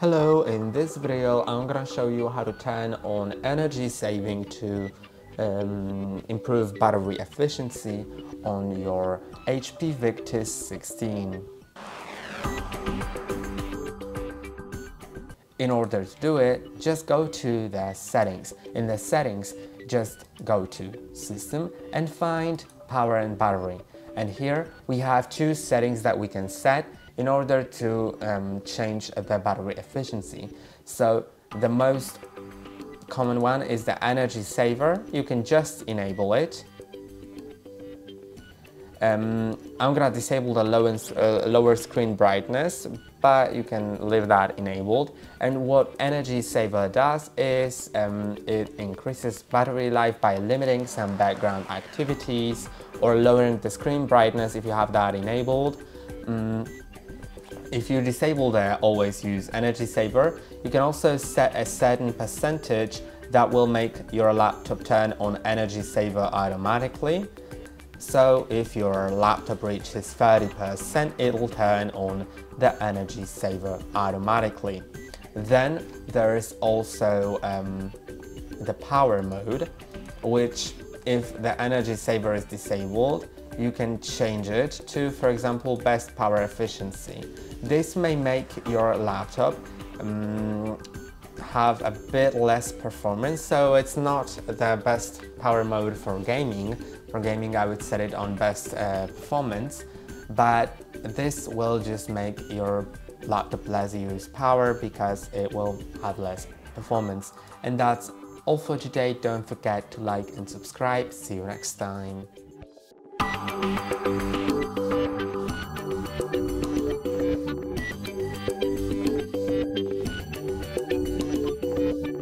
Hello, in this video I'm gonna show you how to turn on energy saving to um, improve battery efficiency on your HP Victus 16. In order to do it, just go to the settings. In the settings, just go to system and find power and battery. And here we have two settings that we can set in order to um, change the battery efficiency. So the most common one is the energy saver. You can just enable it. Um, I'm gonna disable the low uh, lower screen brightness, but you can leave that enabled. And what Energy Saver does is um, it increases battery life by limiting some background activities or lowering the screen brightness if you have that enabled. Um, if you disable the always use energy saver, you can also set a certain percentage that will make your laptop turn on energy saver automatically. So if your laptop reaches 30%, it will turn on the energy saver automatically. Then there is also um, the power mode, which if the energy saver is disabled, you can change it to, for example, best power efficiency. This may make your laptop um, have a bit less performance, so it's not the best power mode for gaming. For gaming, I would set it on best uh, performance, but this will just make your laptop less use power because it will have less performance. And that's all for today. Don't forget to like and subscribe. See you next time. Bye.